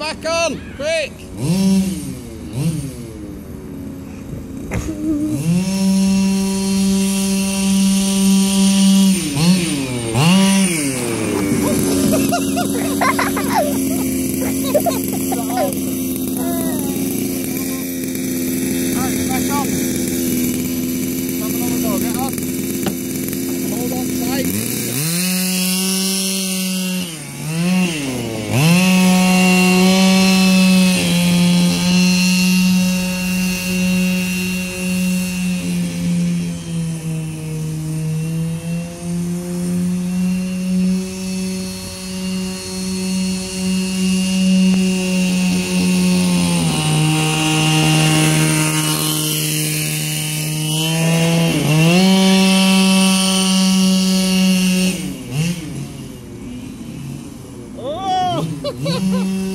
Back on, quick! Mm, mm. Hum.